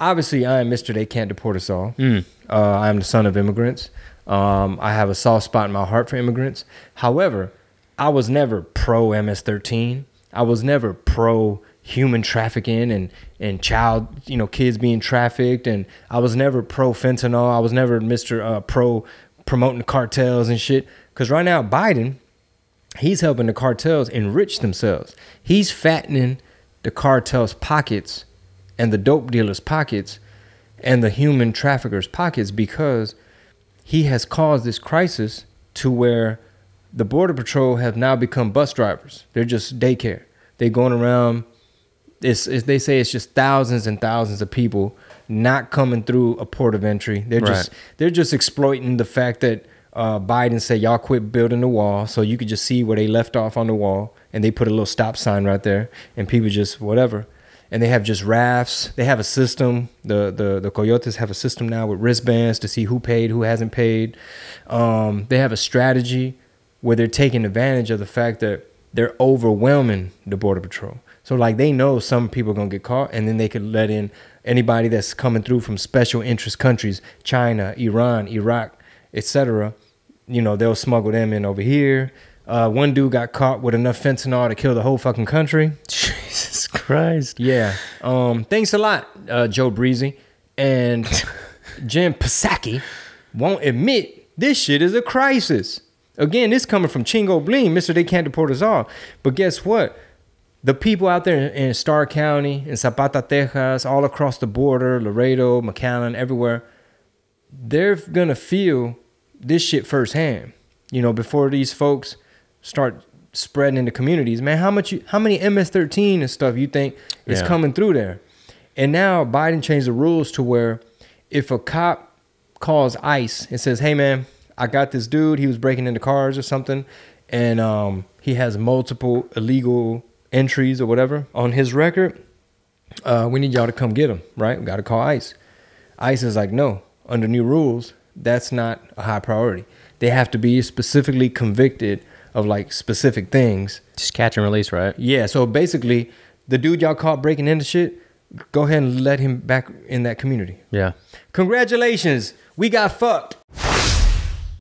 obviously I am Mr. They Can't Deport Us All. Uh, I am the son of immigrants. Um, I have a soft spot in my heart for immigrants. However, I was never pro MS-13. I was never pro human trafficking and and child, you know, kids being trafficked. And I was never pro fentanyl. I was never Mr. Uh, pro promoting the cartels and shit. Because right now, Biden, he's helping the cartels enrich themselves. He's fattening the cartels' pockets and the dope dealers' pockets and the human traffickers' pockets because he has caused this crisis to where the border patrol have now become bus drivers. They're just daycare. They're going around. It's, it's they say it's just thousands and thousands of people not coming through a port of entry. They're just they're just exploiting the fact that uh, Biden said y'all quit building the wall, so you could just see where they left off on the wall, and they put a little stop sign right there, and people just whatever. And they have just rafts. They have a system. The the the coyotes have a system now with wristbands to see who paid, who hasn't paid. Um, they have a strategy where they're taking advantage of the fact that they're overwhelming the border patrol. So like they know some people are gonna get caught, and then they could let in anybody that's coming through from special interest countries, China, Iran, Iraq, etc. You know they'll smuggle them in over here. Uh, one dude got caught with enough fentanyl to kill the whole fucking country. Jesus Christ. Yeah. Um. Thanks a lot, uh, Joe Breezy, and Jen Psaki won't admit this shit is a crisis. Again, this coming from Chingo Bling, Mister They Can't Deport Us All. But guess what? The people out there in Starr County, in Zapata, Texas, all across the border, Laredo, McAllen, everywhere, they're gonna feel this shit firsthand. You know, before these folks start spreading into communities, man, how much you, how many MS-13 and stuff you think is Yeah. coming through there? And now Biden changed the rules to where if a cop calls ICE and says, "Hey, man, I got this dude. He was breaking into cars or something, and um, he has multiple illegal entries or whatever on his record. Uh, we need y'all to come get him. Right? We got to call ICE." ICE is like, "No, under new rules, that's not a high priority. They have to be specifically convicted of like specific things." Just catch and release, right? Yeah, so basically, the dude y'all caught breaking into shit, go ahead and let him back in that community. Yeah. Congratulations, we got fucked.